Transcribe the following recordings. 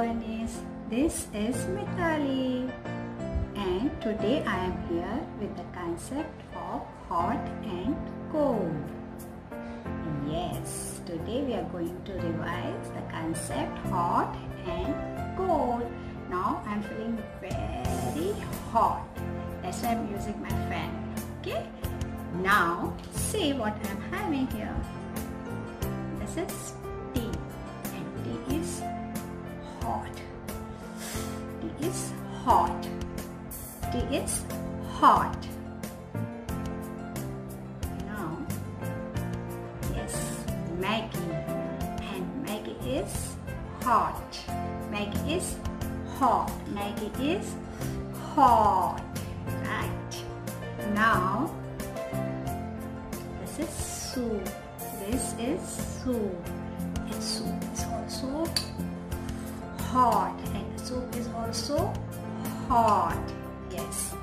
Bunnies. This is Mithali and today I am here with the concept of hot and cold. Yes, today we are going to revise the concept hot and cold. Now I am feeling very hot. That's why I am using my fan. Okay. Now see what I am having here. This is is hot. Tea is hot. Now, yes, Maggi. And Maggi is hot. Maggi is hot. Maggi is hot. Right. Now, this is soup. This is soup. And soup is also hot. And soup is also hot. Yes.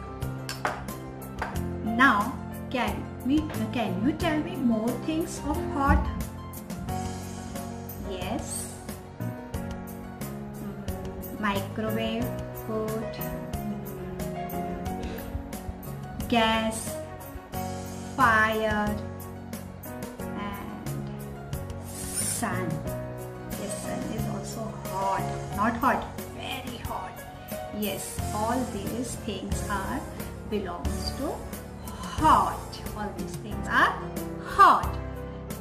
Now, can me can you tell me more things of hot? Yes. Mm, microwave, food, gas, fire, and sun. Yes, sun is also hot. Not hot. Yes, all these things are belongs to hot. All these things are hot.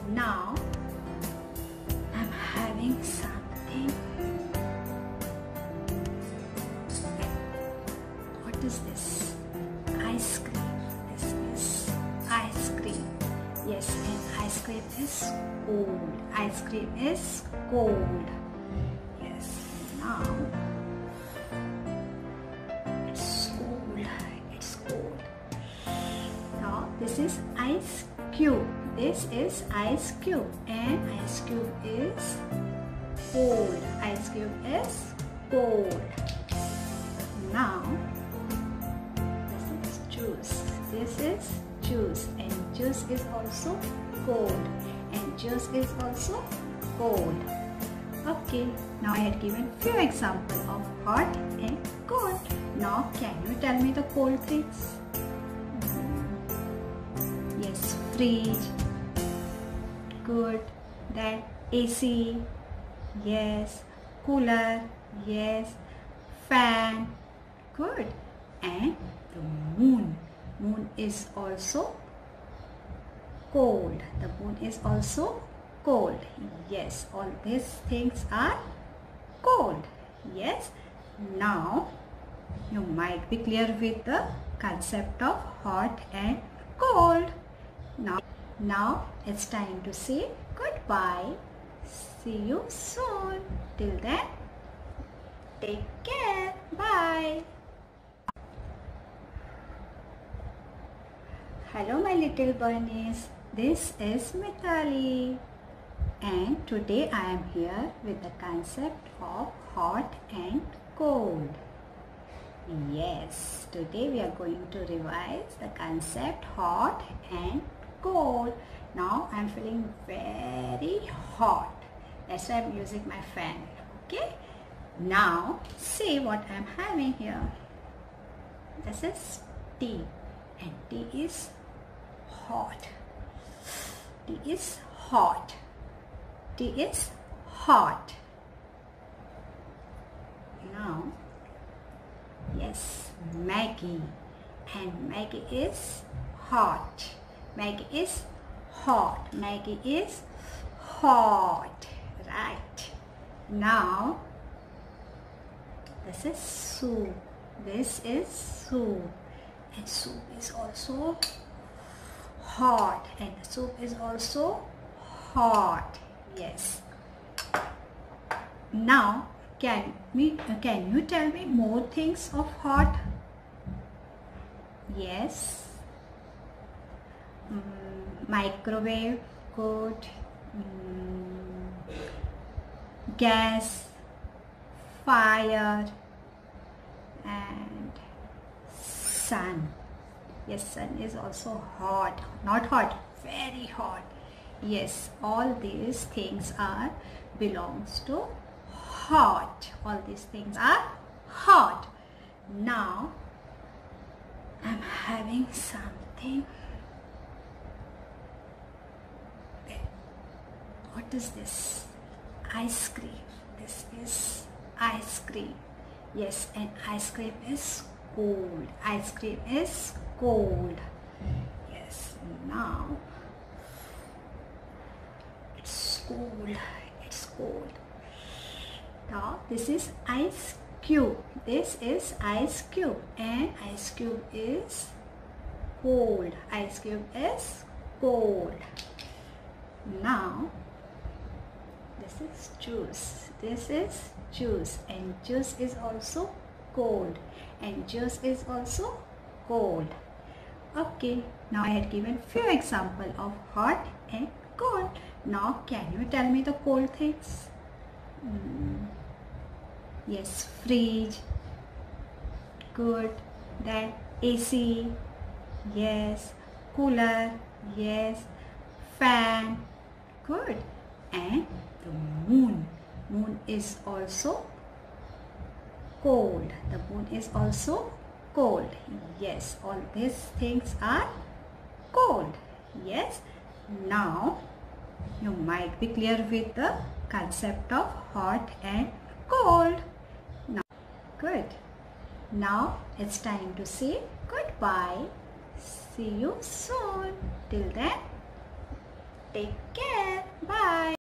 Now, I'm having something. What is this? Ice cream. This is ice cream. Yes, and ice cream is cold. Ice cream is cold. This is ice cube. This is ice cube and ice cube is cold. Ice cube is cold. Now this is juice. This is juice and juice is also cold and juice is also cold. Okay, now I had given few examples of hot and cold. Now can you tell me the cold things? Fridge. Good. That AC. Yes. Cooler. Yes. Fan. Good. And the moon. Moon is also cold. The moon is also cold. Yes, all these things are cold. Yes. Now you might be clear with the concept of hot and cold. Now, now it's time to say goodbye. See you soon. Till then, take care. Bye. Hello my little bunnies. This is Mithali and today I am here with the concept of hot and cold. Yes, today we are going to revise the concept hot and cold. Now I am feeling very hot. That's why I am using my fan. Okay. Now see what I am having here. This is tea and tea is hot. Tea is hot. Tea is hot. Now, yes, Maggi. And Maggi is hot. Maggi is hot. Maggi is hot. Right. Now, this is soup. This is soup. And soup is also hot. And soup is also hot. Yes. Now, can me can you tell me more things of hot? Yes. Mm, microwave, good. Mm, gas, fire, and sun. Yes, sun is also hot. Not hot, very hot. Yes, all these things are belongs to hot. All these things are hot. Now I'm having something. What is this? Ice cream. This is ice cream. Yes, and ice cream is cold. Ice cream is cold. Yes, now it's cold. It's cold. Now this is ice cube. This is ice cube and ice cube is cold. Ice cube is cold. Now this is juice. This is juice and juice is also cold and juice is also cold. Okay, now I had given few example of hot and cold. Now can you tell me the cold things? Mm. Yes, fridge. Good. Then AC. Yes. Cooler. Yes. Fan. Good. And the moon. Moon is also cold. The moon is also cold. Yes, all these things are cold. Yes. Now, you might be clear with the concept of hot and cold. Now, good. Now, it's time to say goodbye. See you soon. Till then, take care. Bye.